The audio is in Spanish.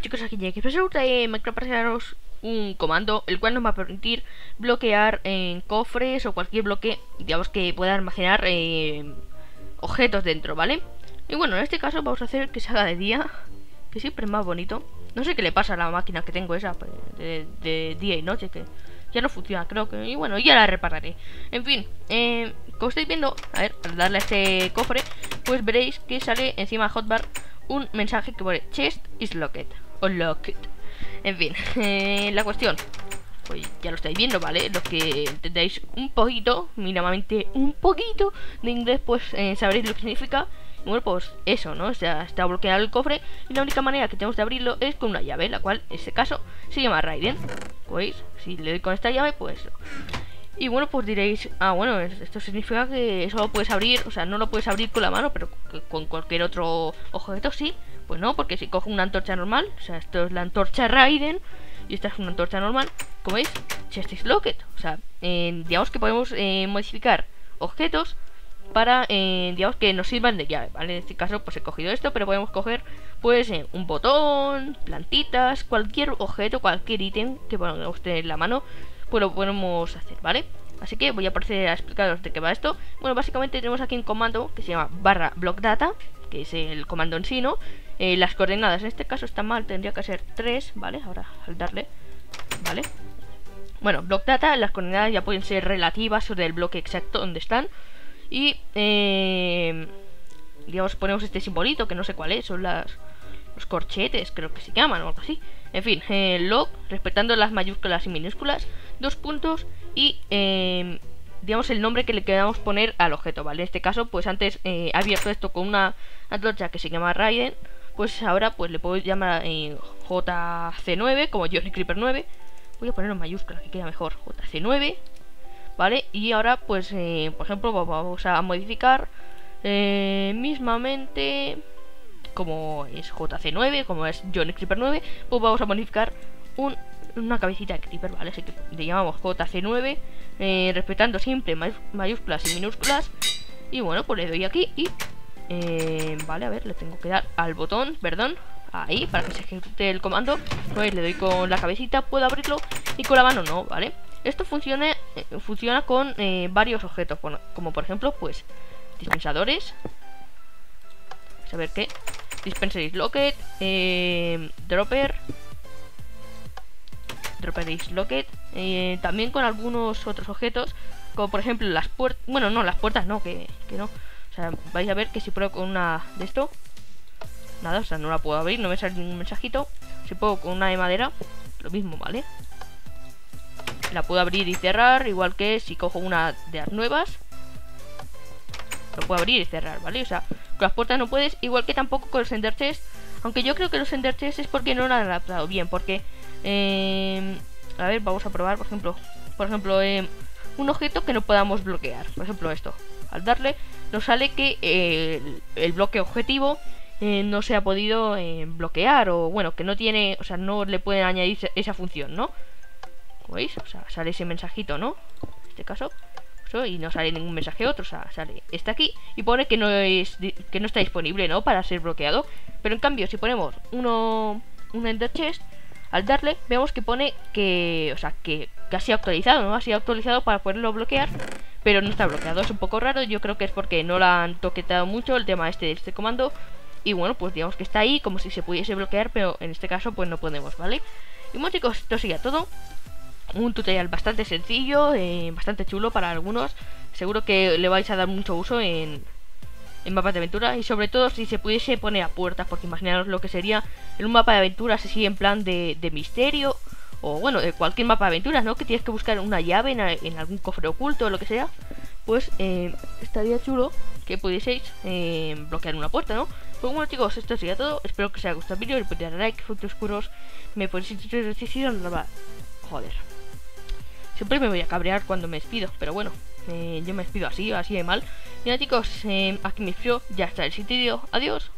chicos, aquí que resulta eh, me quiero presentaros un comando el cual nos va a permitir bloquear en cofres o cualquier bloque, digamos que pueda almacenar eh, objetos dentro, ¿vale? Y bueno, en este caso vamos a hacer que se haga de día, que siempre es más bonito. No sé qué le pasa a la máquina que tengo esa pues, de, de día y noche, que ya no funciona, creo que... Y bueno, ya la repararé. En fin, eh, como estáis viendo, a ver, al darle a este cofre, pues veréis que sale encima hotbar un mensaje que pone chest is locked o locked. En fin, eh, la cuestión, pues ya lo estáis viendo, ¿vale? Los que entendáis un poquito, mínimamente un poquito de inglés, pues eh, sabréis lo que significa. Bueno, pues eso, ¿no? O sea, está bloqueado el cofre y la única manera que tenemos de abrirlo es con una llave, la cual en este caso se llama Raiden. ¿Veis? Si le doy con esta llave, pues... Y bueno, pues diréis, ah, bueno, esto significa que eso lo puedes abrir, o sea, no lo puedes abrir con la mano, pero con cualquier otro objeto sí. Pues no, porque si cojo una antorcha normal, o sea, esto es la antorcha Raiden, y esta es una antorcha normal, como veis, chest is locked. O sea, digamos que podemos eh, modificar objetos para, eh, digamos, que nos sirvan de llave, ¿vale? En este caso, pues he cogido esto, pero podemos coger, pues, eh, un botón, plantitas, cualquier objeto, cualquier ítem que tener en la mano, pues lo podemos hacer, ¿vale? Así que voy a proceder a explicaros de qué va esto. Bueno, básicamente tenemos aquí un comando que se llama barra block data, que es el comando en sí, ¿no? Eh, las coordenadas en este caso están mal, tendría que ser 3, ¿vale? Ahora al darle, ¿vale? Bueno, block data, las coordenadas ya pueden ser relativas o del bloque exacto donde están. Y, eh, digamos, ponemos este simbolito que no sé cuál es, son las, los corchetes, creo que se llaman o algo así. En fin, eh, log, respetando las mayúsculas y minúsculas, dos puntos y, eh, digamos, el nombre que le queramos poner al objeto, ¿vale? En este caso, pues antes eh, abierto esto con una antorcha que se llama Raiden, pues ahora pues le puedo llamar eh, JC9, como Johnny Creeper 9. Voy a ponerlo en mayúsculas, que queda mejor, JC9, ¿vale? Y ahora, pues, eh, por ejemplo, vamos a modificar mismamente, como es JC9, como es Johnny Creeper 9, pues vamos a modificar un, una cabecita de Creeper, ¿vale? Así que le llamamos JC9, eh, respetando siempre mayúsculas y minúsculas. Y bueno, pues le doy aquí y... Eh, vale, a ver, le tengo que dar al botón, perdón, ahí, para que se ejecute el comando. Pues le doy con la cabecita, puedo abrirlo y con la mano no, ¿vale? Esto funciona, eh, funciona con varios objetos, como por ejemplo, pues, dispensadores. A ver qué. Dispenser is locked. Eh, dropper. Dropper is locked. Eh, también con algunos otros objetos, como por ejemplo las puertas. Bueno, no, las puertas no, que, que no. O sea, vais a ver que si pruebo con una de esto, nada, o sea, no la puedo abrir, no me sale ningún mensajito. Si puedo con una de madera, lo mismo, ¿vale? La puedo abrir y cerrar, igual que si cojo una de las nuevas. Lo puedo abrir y cerrar, ¿vale? O sea, con las puertas no puedes, igual que tampoco con los Ender Chest. Aunque yo creo que los Ender Chest es porque no lo han adaptado bien, porque... Eh, a ver, vamos a probar, por ejemplo, por ejemplo, eh, un objeto que no podamos bloquear. Por ejemplo, esto. Al darle, nos sale que eh, el, el, bloque objetivo no se ha podido bloquear o bueno, que no tiene, o sea, no le pueden añadir esa función, ¿no? ¿Veis? O sea, sale ese mensajito, ¿no? En este caso, y no sale ningún mensaje otro, o sea, sale este aquí y pone que no es que no está disponible, ¿no? Para ser bloqueado. Pero en cambio, si ponemos uno un Ender Chest, al darle, vemos que pone que, o sea, que, que ha sido actualizado, ¿no? Ha sido actualizado para poderlo bloquear, pero no está bloqueado. Es un poco raro, yo creo que es porque no lo han toquetado mucho el tema este de este comando. Y bueno, pues digamos que está ahí como si se pudiese bloquear, pero en este caso pues no podemos, ¿vale? Y bueno chicos, esto sería todo. Un tutorial bastante sencillo, eh, bastante chulo para algunos. Seguro que le vais a dar mucho uso en, en mapas de aventura y sobre todo si se pudiese poner a puertas, porque imaginaros lo que sería en un mapa de aventuras así en plan de, de misterio o bueno, de cualquier mapa de aventuras, ¿no? Que tienes que buscar una llave en, en algún cofre oculto o lo que sea, pues eh, estaría chulo que pudieseis eh, bloquear una puerta, ¿no? Pues bueno chicos, esto sería todo, espero que os haya gustado el vídeo, le podéis dar like, frutos oscuros, me podéis decir joder. Siempre me voy a cabrear cuando me despido, pero bueno, eh, yo me despido así, así de mal. Y chicos, eh, aquí me despido, ya está el sitio, adiós.